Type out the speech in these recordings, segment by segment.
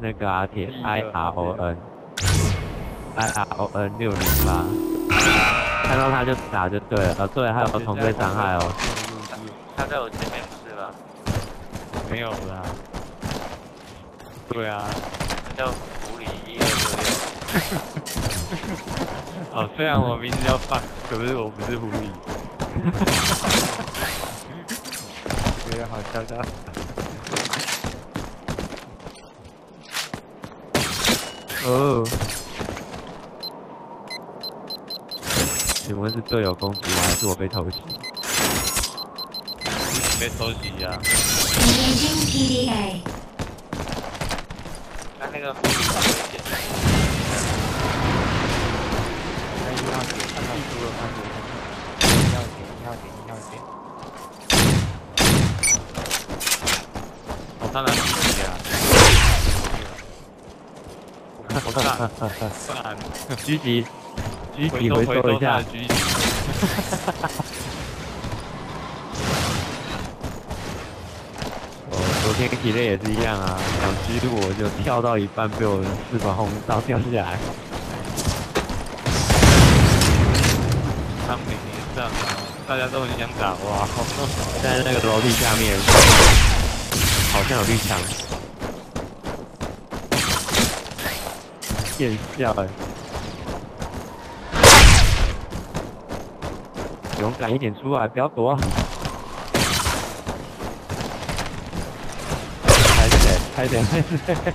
那个啊铁 I R O N I R O N 六零八，看到他就打就对了。呃，对，还有同队伤害哦。他在我前面不是吧？没有啦。对啊，叫狐狸一二六六。哦，虽然我名字叫范，可是我不是狐狸。觉得好笑笑。哦。请问是队友攻击还是我被偷袭？被偷袭呀。他那个狐狸好危险。那一号点，看到记住了，看住了。一号点，一号点，一号点。我当然记得呀。我看，狙击，狙击回收一下。我昨天体内也是一样啊，想狙我就跳到一半被我四把红刀掉下来。他每天上啊，大家都很想打哇！在那个楼梯下面，好像有绿墙。见笑哎！勇敢一点出来，不要躲！开点，开点，开点！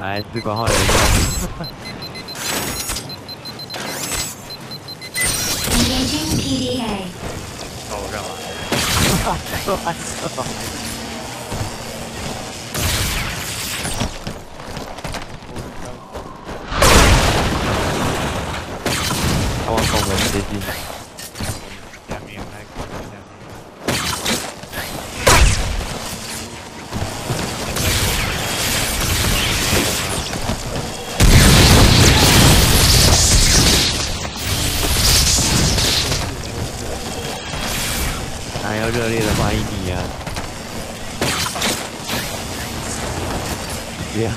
来，四管号有用。Engaging PDA。找我干嘛？说还要热烈的欢迎你啊！不要。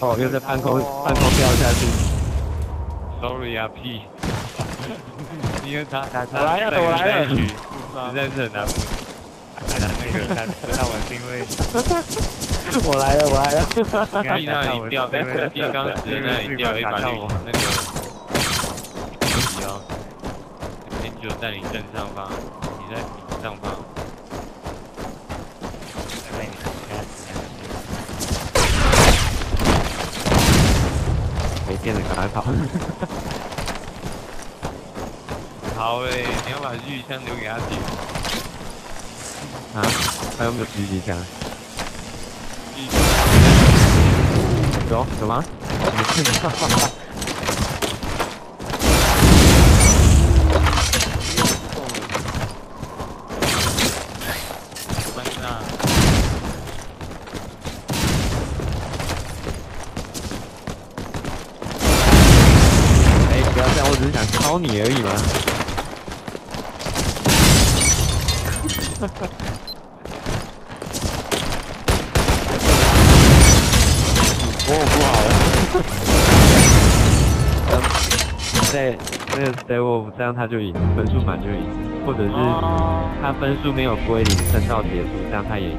哦，又在半空半空掉下去。Sorry 啊，P，因为他我来了，我来了，实在是很难。看那个，看定位。我来了，我来了。地那里掉，那个地刚直那里掉一把绿，那个攻击哦。天就在你正上方，你在你上方。没电了，赶快跑！好诶，你要把狙击枪留给他顶。啊？还有没有狙击枪？有有吗？没看到。班上。哎，不要这样，我只是想敲你而已嘛。哦，不好了。在那个 Stay Wolf 这样他就赢，分数满就赢，或者是他分数没有归零，升到结束，这样他也赢。